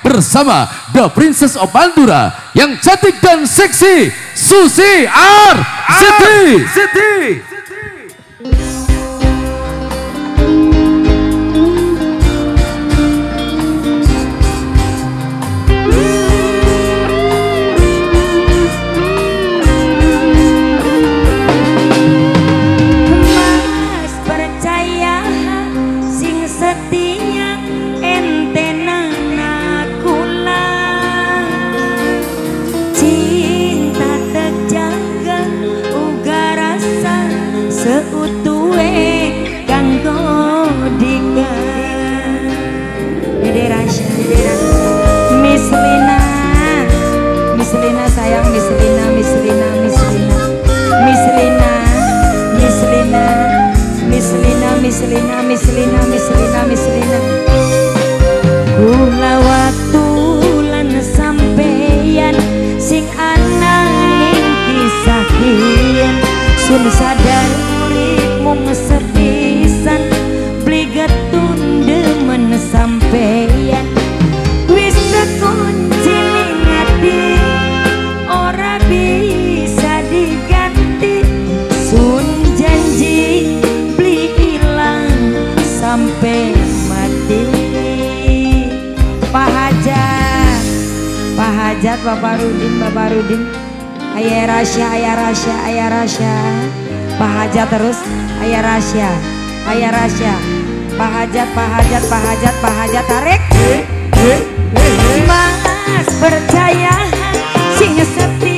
bersama The Princess of Bandura yang cantik dan seksi Susi R. City. Siti. Ah, miselina, miselina, miselina, miselina. Gula waktu lan sampeyan sing anang ing kisahin sun sadar Hajat Bapak Rudin, Bapak Rudin. Ayah Rasya, Ayah Rasya, Ayah Rasya. Pak Hajat terus, Ayah Rasya, Ayah Rasya. Pak Hajat, Pak Hajat, Pak Hajat, Pak Hajat tarik. Mas percaya si setia.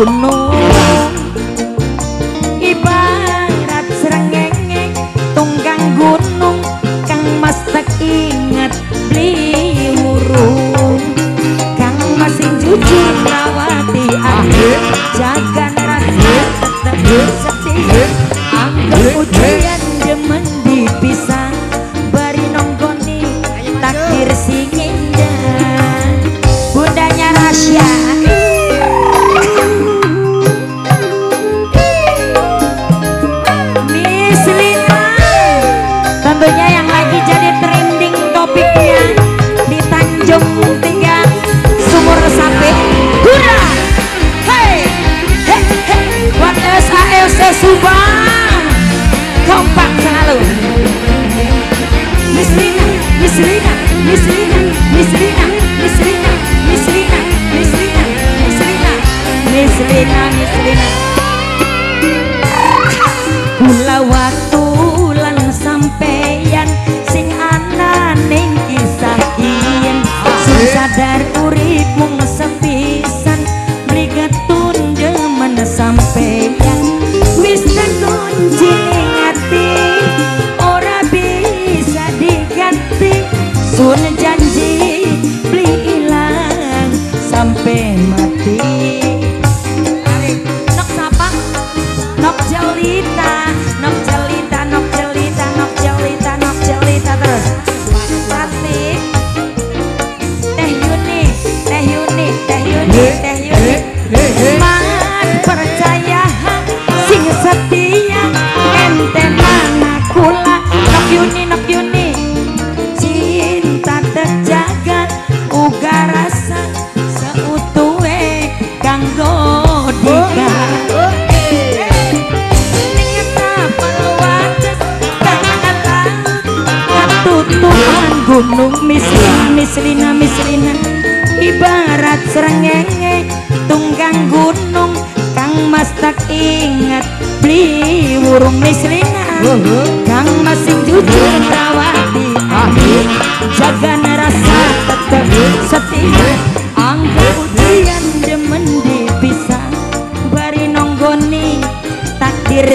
gunung. sadar uripmu tumpukan gunung mislin mislina mislina ibarat serengenge tunggang gunung. Kang mas tak ingat beli burung mislina kang masing jujur terawati akhir jaga nerasa tetap setia. Angka udian demen bisa bari nonggoni takdir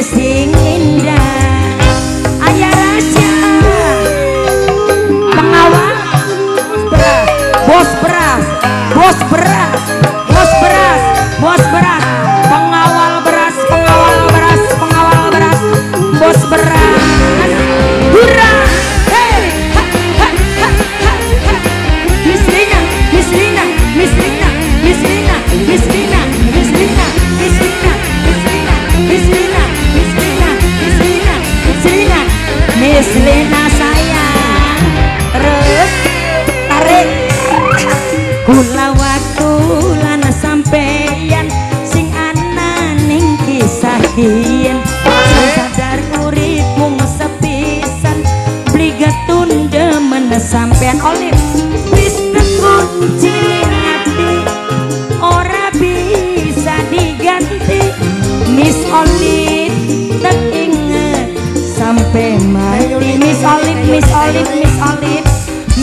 Olive Miss Olive.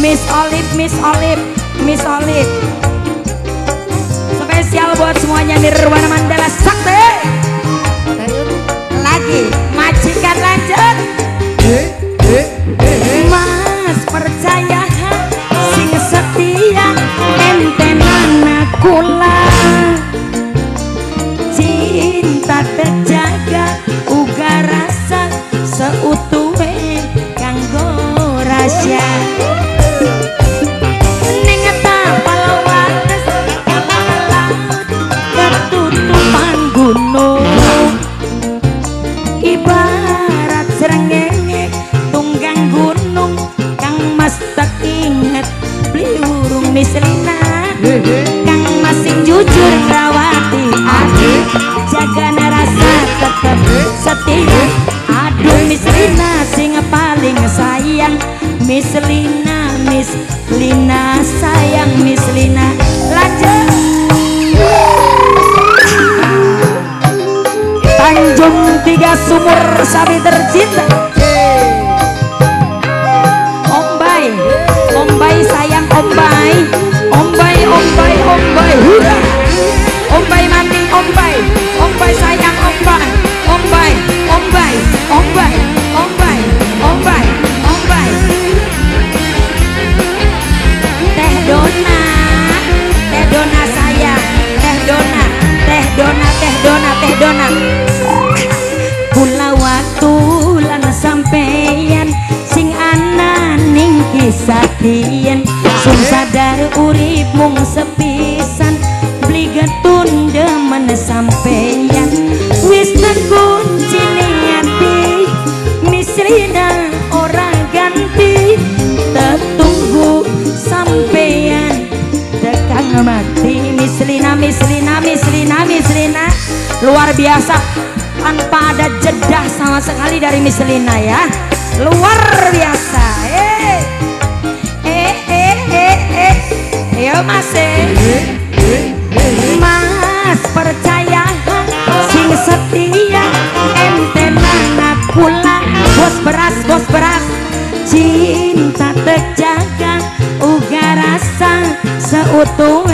Miss Olive Miss Olive. Miss Olive. Spesial buat semuanya Nirwana Mandala. Sakti! Lagi majikan lanjut jaga rasa tetep setia aduh mislina sing paling sayang. Mislina mislina sayang mislina lanjut. Tanjung Tiga Sumur Sabi tercinta. Ombay Ombay sayang Ombay urip mung sepisan beli getun demen sampeyan. Wis kunci ning ati misrina orang ganti. Tetunggu sampeyan dekang mati. Mislina mislina mislina mislina. Luar biasa tanpa ada jeda sama sekali dari mislina ya. Luar biasa eh yo mas mas percaya sing setia ente nana kula bos beras bos beras. Cinta terjaga uga rasa seutuhe